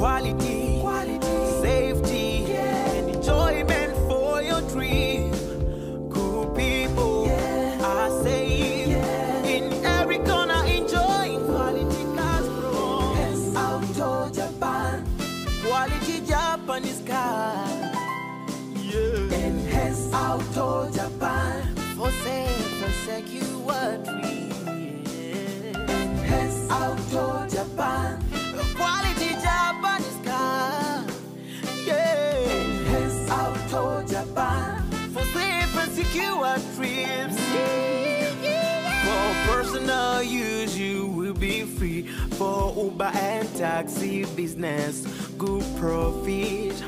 quality, quality, safety, yeah. and enjoyment for your dream. Good people are safe in every corner, enjoying quality cars from Enhance, Auto Japan. quality Japanese car. Yeah. Enhance Auto Japan. Safe and secure trips. For personal use, you will be free. For Uber and taxi business, good profit.